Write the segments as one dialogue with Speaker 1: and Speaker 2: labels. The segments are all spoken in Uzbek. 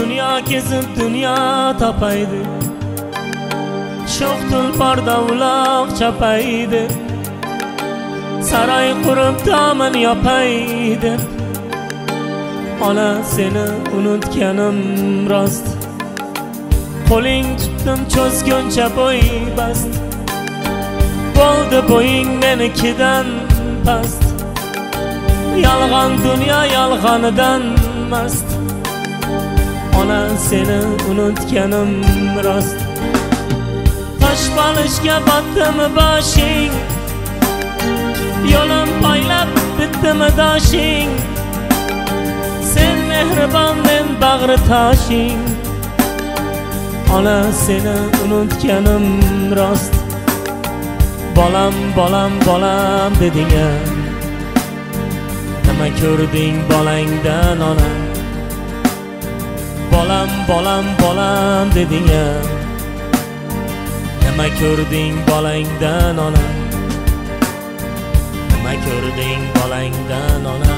Speaker 1: dunyo kezib dunyo topaydi sho'x tulporda uloq chapaydi saroy qurib tomin yopaydi ona seni unutganim rost qo'ling tutdim cho'zguncha bo'y bast. Bo'ldi bo'ying menikidan past. Yolg'on dunyo yolg'onidan mast. Ona seni unutganim rost. Tosh polishga botdimi boshing. Yo'lim poylab bitdimi doshing. Sen mehribon men bag'ri toshing. Ona seni unutganim rost. Bolam bolam bolam deding nima ko'rding bolangdan ona bolam bolam bolam deding nima ko'rding bolangdan ona nima ko'rding bolangdan ona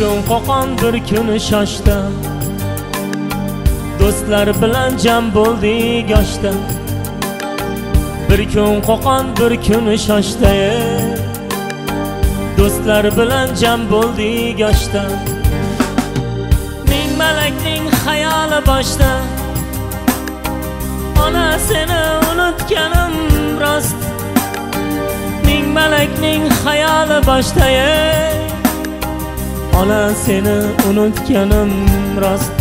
Speaker 1: bir qo'qon bir kuni shoshdi do'stlar bilan jam bo'ldik yoshda bir kun qo'qon bir kuni shoshda. Do'stlar bilan jam bo'ldik yoshda ming malakning xayoli boshda. Ona seni unutganim rost. Ming malakning xayoli boshda. Ona seni unutganim rost.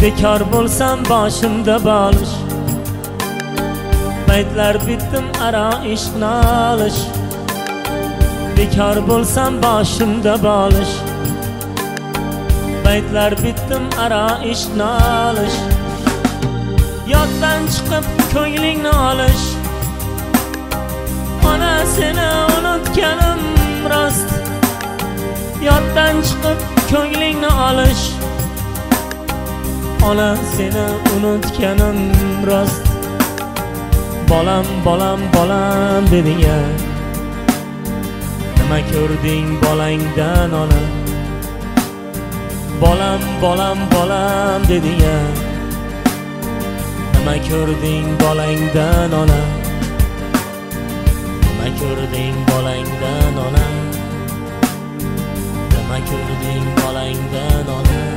Speaker 1: Bekor bo'lsam boshimda bolish. Paytlar bitdim aro ishq nolish. Bekor bo'lsam boshimda bolish. Paytlar bitdim aro ishq nolish. Yoddan chiqib ko'nglingni olish. Ona seni yoddan chiqib ko'nglingni olish. Ona seni unutganim rost. Bolam bolam bolam deding nima ko'rding bolangdan ona? Bolam bolam bolam deding nima ko'rding bolangdan ona? Nima ko'rding bolangdan ona? Nima ko'rding bolangdan ona